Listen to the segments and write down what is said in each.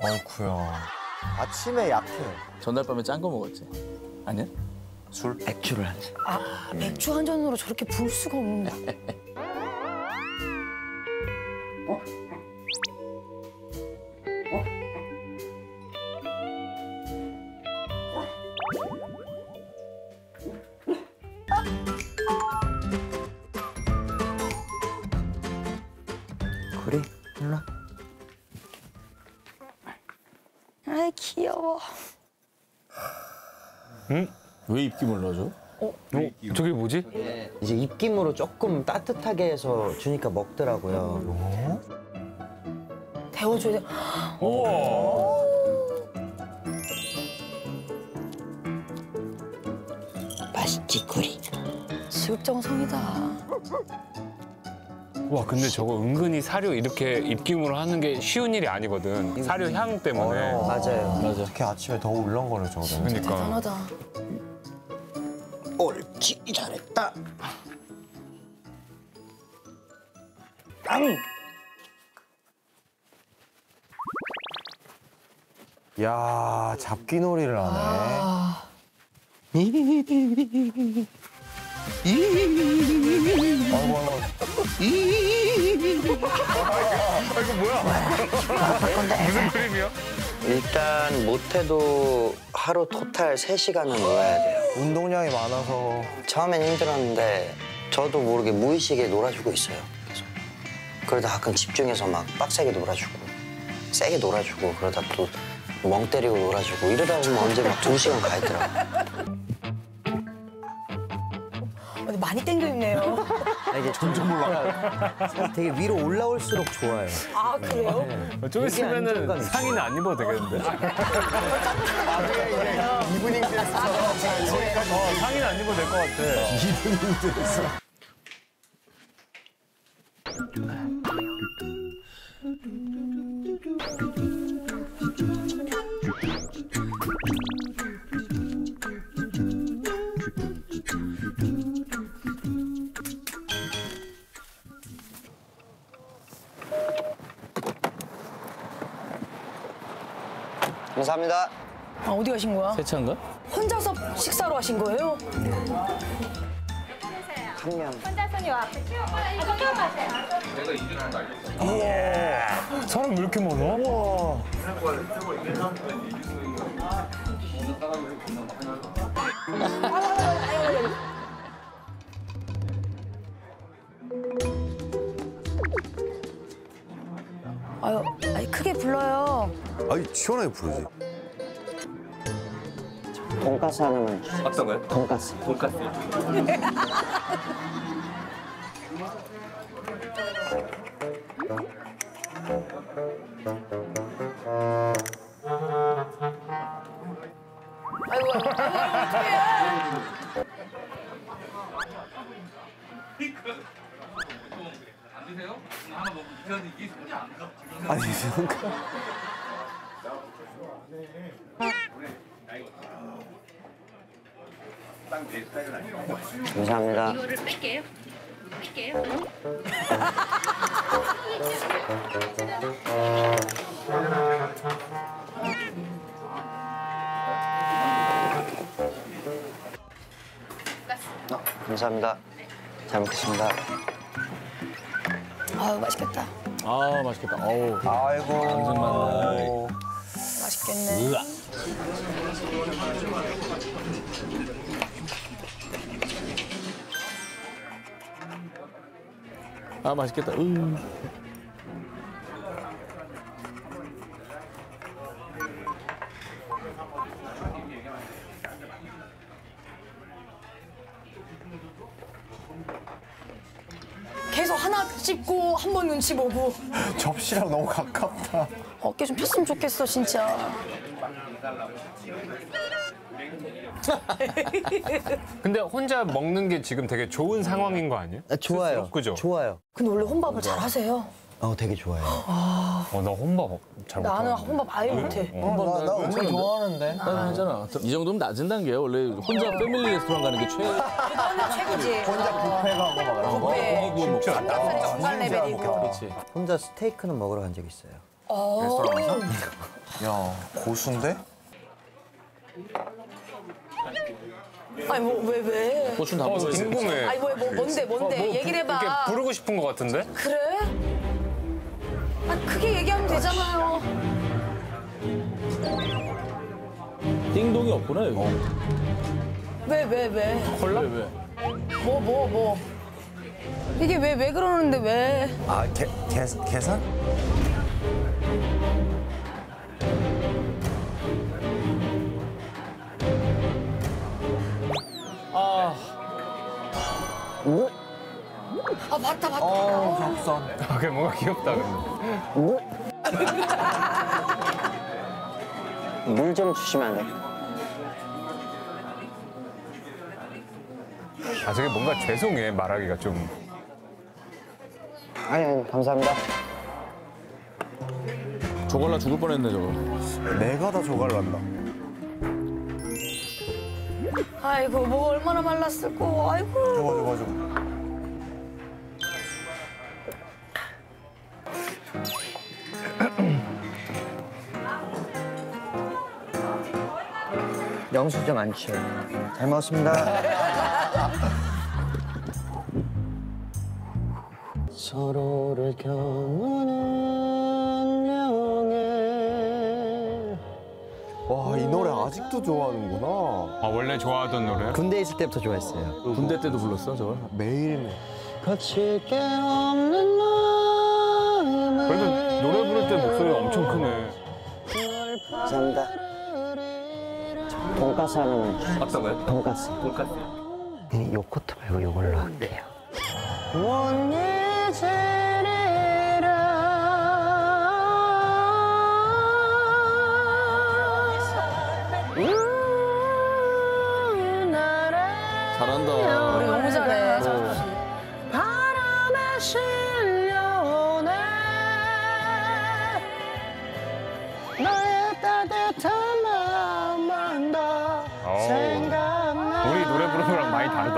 어이쿠야. 아침에 약해. 전날 밤에 짠 거 먹었지? 아니야? 술? 액주를 하지. 아, 맥주 한 잔으로 저렇게 부을 수가 없는데. 왜 입김을 넣어줘? 어? 저게 뭐지? 이제 입김으로 조금 따뜻하게 해서 주니까 먹더라고요. 데워줘야 돼. 맛있지, 꿀이. 지극정성이다. 와 근데 저거 은근히 사료 이렇게 입김으로 하는 게 쉬운 일이 아니거든. 사료 향 때문에. 맞아요. 맞아. 어떻게 아침에 더 울렁거려, 저거. 그러니까. 대단하다. 옳지, 잘했다. 야 잡기놀이를 하네. 무슨 그림이야? 일단 못해도 하루 토탈 3시간은 놀아야 돼요. 운동량이 많아서 처음엔 힘들었는데 저도 모르게 무의식에 놀아주고 있어요. 계속. 그러다 가끔 집중해서 막 빡세게 놀아주고 세게 놀아주고 그러다 또 멍 때리고 놀아주고 이러다 보면 언제 막 2시간 가 있더라고 요. 근데 많이 땡겨 있네요. 이게 점점 올라가요. 되게 위로 올라올수록 좋아요. 아, 그래요? 좀 있으면은 상의는 안 입어도 되겠는데? 이브닝 드레스 어, 상의는 안 입어도 될 것 같아. 이브닝 드레스. 감사합니다. 아, 어디 가신 거야? 세차인가? 혼자서 식사로 하신 거예요? 한 명. 혼자서니 와. 안녕하세요. 사람 왜 이렇게 많아? 아유, 아니, 크게 불러요. 아니 시원하게 부르지. 돈가스 하나만 주세요. 어떤 거요? 돈가스. 돈까스. 아이고, 아이고, 어떡해. 아니 뭔가 감사합니다. 이거를 뺄게요. 뺄게요. 어, 감사합니다. 잘 먹겠습니다. 아유, 맛있겠다. 아, 맛있겠다. 어우. 아이고. 맛나네. 맛있겠네. 으아. 아, 맛있겠다. 으. 한 번 눈치 보고 접시랑 너무 가깝다. 어깨 좀 폈으면 좋겠어 진짜. 근데 혼자 먹는 게 지금 되게 좋은 상황인 거 아니에요? 아, 좋아요. 그죠? 좋아요. 근데 원래 혼밥을 잘 하세요? 어, 되게 좋아해요. 어, 나 혼밥 잘 나는 못하는데. 혼밥 아예 못해. 나, 나 엄청 좋아하는데. 나 괜찮아. 이 정도면 낮은 단계야. 원래 혼자 패밀리 레스토랑 가는 게 최. 그거는 최고지. 혼자 뷔페 가고 막. 고기 구워 먹고. 삼겹살 정말 레벨이고. 그렇지. 혼자 스테이크는 먹으러 간 적 있어요. 어. 야 고수인데? 아니 뭐왜 왜? 고추는 다 어, 먹어야 돼. 궁금해. 아니 뭐, 뭐 뭔데 뭔데 뭐 얘기를 해봐. 이렇게 부르고 싶은 것 같은데? 그래? 아 크게 얘기하면 되잖아요. 띵동이 없구나 여기. 왜 왜 왜? 콜라? 왜 왜? 뭐 뭐 뭐? 이게 왜 왜 그러는데 왜? 아 계, 계, 계산? 아 맞다 맞다. 어 겹선 아, 그게 뭔가 귀엽다. 근데. 물좀 주시면 안 돼요? 아, 저게 뭔가 죄송해, 말하기가 좀. 아니, 아니, 감사합니다. 저걸라 죽을 뻔했네 저거. 내가 다 조갈난다 아이고 뭐 얼마나 말랐을고. 아이고. 저거 저거 저거 영수증 안 치워요. 잘 먹었습니다. 서로를 겨누는 명예 와이 노래 아직도 좋아하는구나 아, 원래 좋아하던 노래? 군대에 있을 때부터 좋아했어요. 군대 때도 불렀어 저걸. 매일매일 거칠 게 없는 마음을 그래도 노래 부를 때 목소리가 엄청 크네. 감사합니다. 돈가스 하나만 주세요. 어떤 거요? 돈가스. 돈까스. 요 코트 말고 요걸로 할게요. 못잊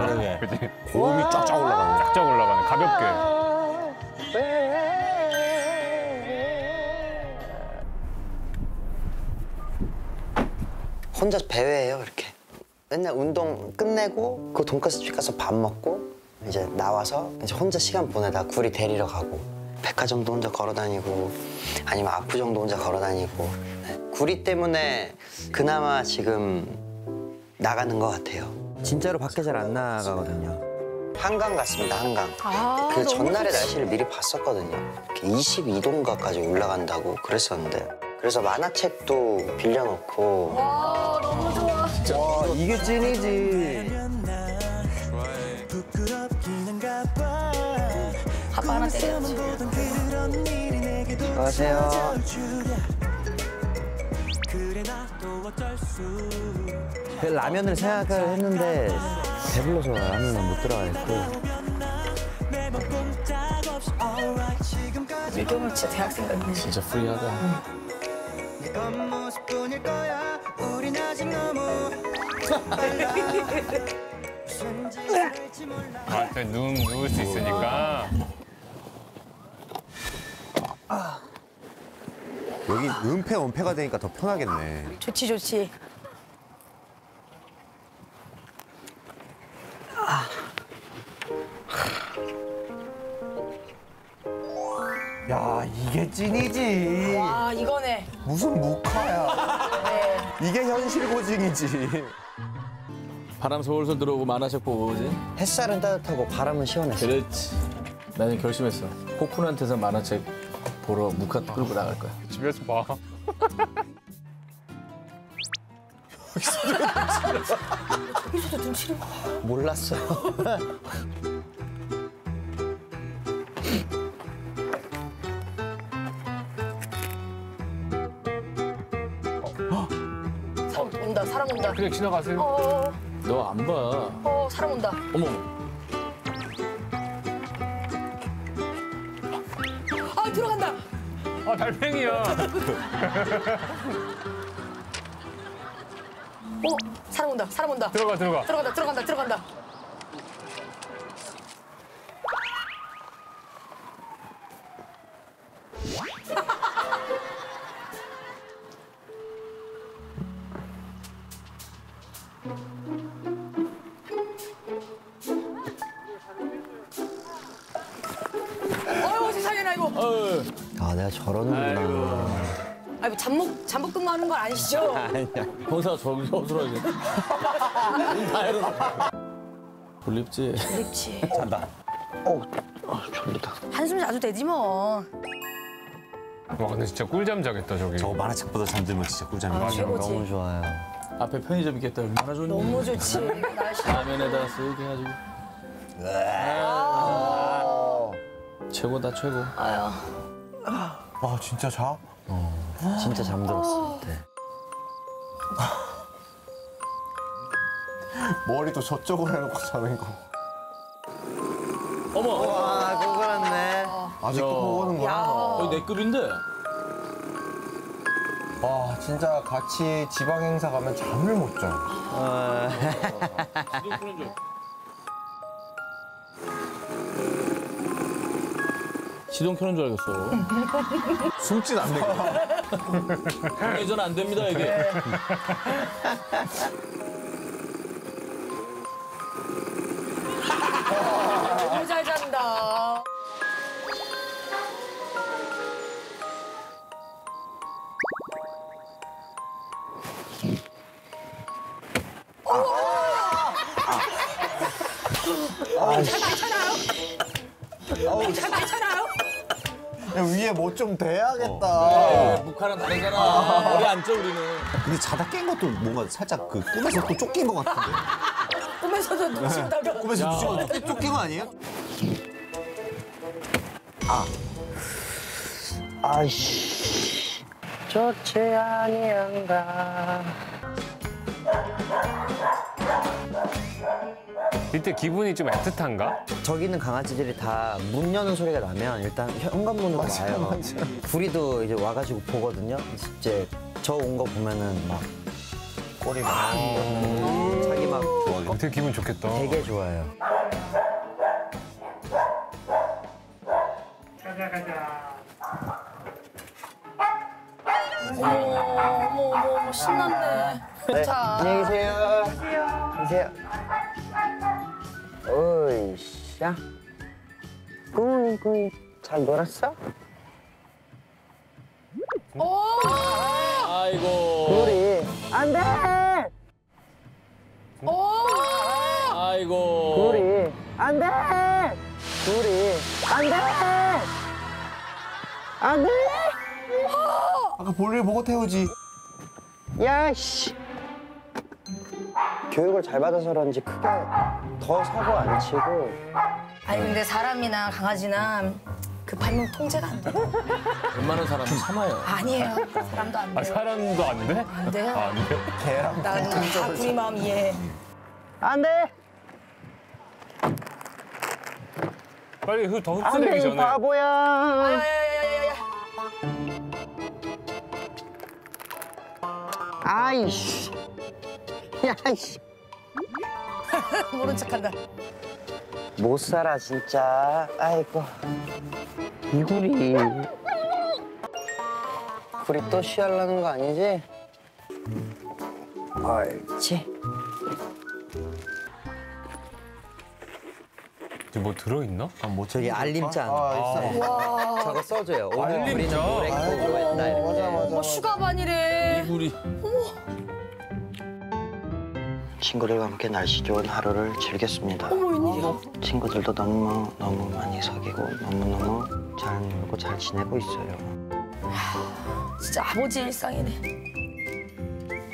많이 다르다. 그지? 고음이 쫙쫙 올라가네 쫙쫙 올라가네, 가볍게. 혼자 배회해요 이렇게 맨날 운동 끝내고 그 돈가스집 가서 밥 먹고 이제 나와서 이제 혼자 시간 보내다 구리 데리러 가고 백화점도 혼자 걸어 다니고 아니면 압구정도 혼자 걸어 다니고 네. 구리 때문에 그나마 지금 나가는 것 같아요 진짜로 밖에 잘 안 나가거든요. 한강 갔습니다 한강 아그 좋지. 날씨를 미리 봤었거든요. 22도인가까지 올라간다고 그랬었는데 그래서 만화책도 빌려놓고 와 너무 좋아. 와 이게 찐이지 아빠 하나 때려야지. 수고하세요. 그 라면을 생각을 했는데 배불러서 라면은 못 들어가겠고 지금은 진짜 대학생 같네. 진짜 프리하다. 아, 또 누움, 누울 수 있으니까. 여기 은폐 은폐가 되니까 더 편하겠네 좋지 좋지. 야 이게 찐이지 와 이거네. 무슨 무카야 네. 이게 현실 고증이지 바람 솔솔 들어오고 만화책 보고 그지? 햇살은 따뜻하고 바람은 시원했어. 그렇지. 나는 결심했어. 코쿤한테서 만화책 보러 무카 끌고 나갈 거야. 집에서 봐. 몰랐어요. 사람 온다 사람 온다. 그냥 지나가세요. 어, 너 안 봐. 어 사람 온다. 어머. 아, 달팽이야. 어 사람 온다 사람 온다. 들어가, 들어가. 들어간다 들어간다 들어간다. 내가 저러는구나. 아니 뭐 잠복 잠복 근무하는 건 아니시죠? 형사가 저기서 어스러지. 다 열어. 졸립지? 그렇지. 어, 어 졸리다. 한숨 자도 되지 뭐. 와 근데 진짜 꿀잠 자겠다 저기. 저거 만화책보다 잠들면 진짜 꿀잠이야. 아, 최고지. 너무 좋아요. 앞에 편의점 있겠다. 얼마나 좋니? 너무 좋지. 날씨. 라면에다가 쓱 해가지고. 최고다 최고. 아유. 아 진짜 자? 진짜 잠들었어. 그때. 머리도 저쪽으로 해놓고 자는 거. 어머, 와, 꼬그랗네. 아직도 보는 거야? 거의 내 급인데. 와 진짜 같이 지방 행사 가면 잠을 못 자. 시동 켜는 줄 알겠어. 숨진 않네. 예전 안 됩니다 이게. 야, 위에 뭐좀 대야겠다. 북한은 다르잖아. 머리 안쪄 우리는. 근데 자다 깬 것도 뭔가 살짝 그 꿈에서 또 쫓긴 것 같은데. 꿈에서도 눈치보다가 꿈에서 누가 쫓- 쫓긴 거 아니에요? 아이씨, 좋지 아니한가. 이때 기분이 좀 애틋한가? 저기 있는 강아지들이 다 문 여는 소리가 나면 일단 현관문으로 와요. 구리도 이제 와가지고 보거든요. 이제 저 온 거 보면은 막 꼬리 막 자기 막 어, 되게 기분 좋겠다. 되게 좋아요. 어머 어머 어머 어머 신났네. 네, 자. 안녕히 계세요. 안녕히 계세요. 어이씨 야. 꾸이 꾸이 잘 놀았어? 오. 아이고. 우리 안 돼. 오. 아이고. 우리 안 돼. 우리 안 돼. 안 돼. 아까 볼일 보고 태우지. 야 씨. 교육을 잘 받아서 그런지 크게 더 사고 안 치고 아니 근데 사람이나 강아지나 그 반응 통제가 안 돼. 웬만한 사람은 참아요. 아니에요. 사람도 안아 돼요. 사람도 안 돼? 안 돼요. 아, 안 돼? 개랑 나는 다 우리 마음 이해해. 안 돼. 빨리 흡- 더안 돼, 흡수되기 이 전에. 바보야. 야야야야야 야. 아이씨. 야이씨. 모른 척한다. 못 살아 진짜. 아이고. 이구리. 구리 또 쉬하려는 거 아니지? 옳지. 지금 뭐 들어있나? 뭐 저기 알림장 아, 있어. 저거 써줘요. 오늘 우리는 알림장? 노래 공부했다 이렇게. 뭐 슈가반이래. 우리 친구들과 함께 날씨 좋은 하루를 즐겼습니다. 어머 웬일이야. 친구들도 너무 너무 많이 사귀고 너무 너무 잘 놀고 잘 지내고 있어요. 진짜 아버지 일상이네.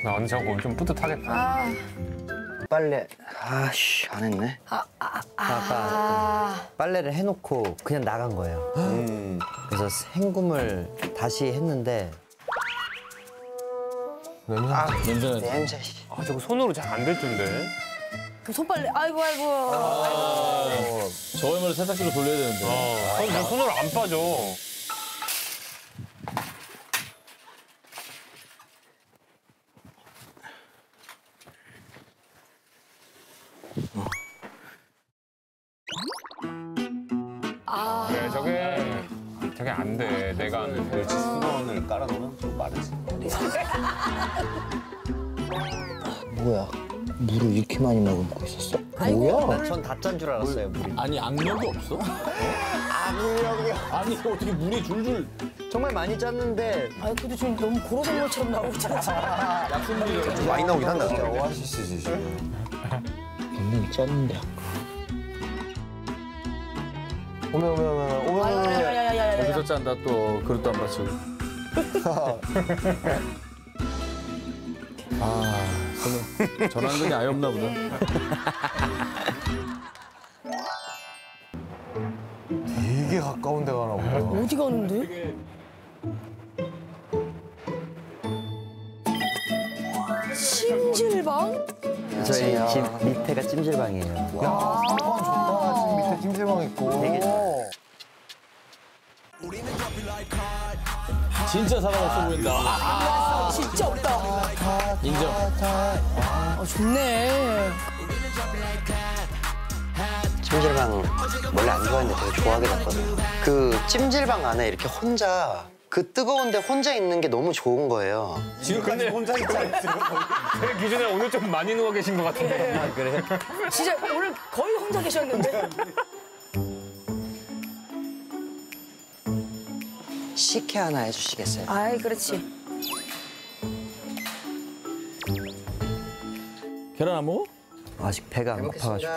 나 저거 엄청 뿌듯하겠다. 아. 빨래 아씨 안 했네. 아까 아. 빨래를 해놓고 그냥 나간 거예요. 음. 그래서 생금을 다시 했는데 냄새나. 냄새. 씨. 아 저거 손으로 잘 안 될 텐데. 그 손빨래. 아이고 아이고. 저거면 세탁기로 돌려야 되는데. 어, 손, 저 손으로 안 빠져. 아. 네, 저게 저게 안 돼. 내가 하는 그 수건을 깔아 놓으면 좀 마르지. 뭐야? 물을 이렇게 많이 머금고 있었어? 뭐야? 전다 짠 줄 알았어요 물이. 아니 악력이 없어? 악력이 아니 어떻게 물이 줄줄 정말 많이 짰는데 아 근데 지금 너무 고로생물처럼 나오고 있잖아. 약순물이 많이 나오긴 한다. 오아시스지 지금. 굉장히 짰는데. 오메 오메 오메 오메 오메. 야야야야야야. 여기서 짠다 또 그릇도 안 받치고. 아, 저는 전화근이 아예 없나 보다. 되게 가까운 데 가나 보다. 어디 가는데? 찜질방? 저희 집 밑에가 찜질방이에요. 야, 상권 좋다. 지금 밑에 찜질방 있고. 되게 진짜 사람 없어 보인다. 아, 진짜 없다. 인정. 아, 좋네. 찜질방 원래 안 좋아했는데 되게 좋아하게 됐거든요. 그 찜질방 안에 이렇게 혼자 그 뜨거운데 혼자 있는 게 너무 좋은 거예요. 지금까지 혼자 있잖아요. 제 기준에 오늘 좀 많이 누워 계신 것 같은데. 진짜 오늘 거의 혼자 계셨는데. 식혜 하나 해주시겠어요? 아이 그렇지. 계란 안 먹어? 아직 배가 안 고파가지고.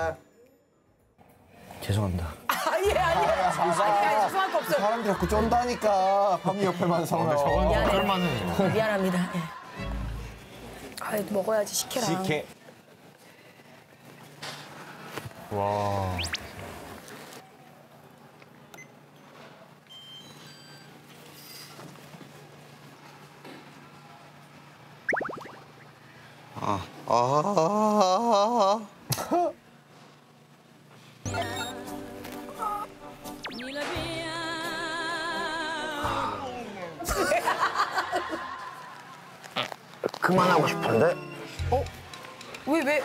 죄송합니다. 아니 아니 아니 아니 죄송할 거 없어요. 사람들이 자꾸 쫀다니까. 밤 옆에만 서면. 미안해. 미안합니다. 예. 아이 먹어야지 식혜랑. 식혜. 와. 아, 아, 그만하고 싶은데 왜 왜?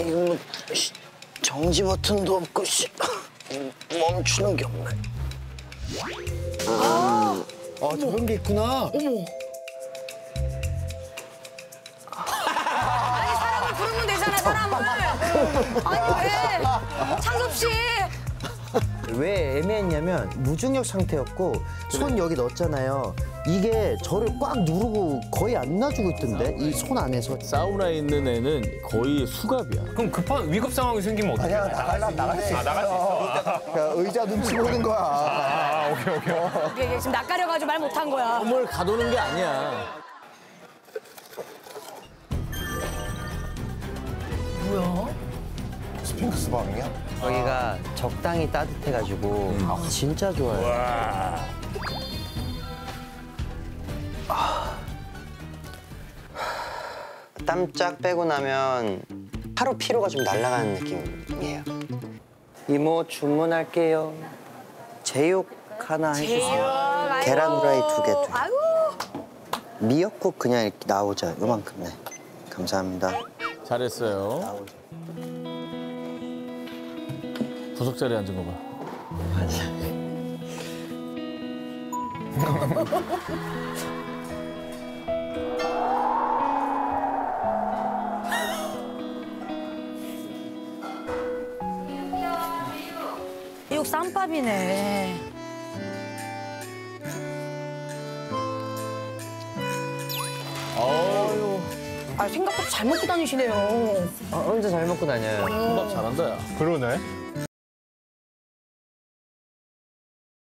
이거 뭐 씨, 정지 버튼도 없고 씨, 멈추는 게 없네. 아 저런 게 있구나. 어머. 사람을. 아니 왜? 창섭 씨. 왜 애매했냐면 무중력 상태였고 손 여기 넣었잖아요. 이게 저를 꽉 누르고 거의 안 놔주고 있던데 이 손 안에서. 사우나에 있는 애는 거의 수갑이야. 그럼 급한 위급 상황이 생기면 어떡해? 그냥 나갈라 나갈 수 있어. 나갈 수 있어. 야, 의자 눈치 보는 거야. 아, 오케이, 오케이. 이게 지금 낯가려가지고 말 못한 거야. 뭘 가도는 게 아니야. 뭐야? 스핑크스 밤이야? 여기가 적당히 따뜻해가지고 진짜 좋아요. 땀쫙 빼고 나면 하루 피로가 좀 날아가는 느낌이에요. 이모 주문할게요. 제육 하나 해주세요. 계란 후라이 두 개, 두 개. 아유. 미역국 그냥 이렇게 나오자. 요만큼 네. 감사합니다. 잘했어요. 부석 자리에 앉은 거 봐. 이거 쌈밥이네. 아 생각보다 잘 먹고 다니시네요. 아, 혼자 잘 먹고 다녀요. 혼밥 잘한다, 야. 그러네.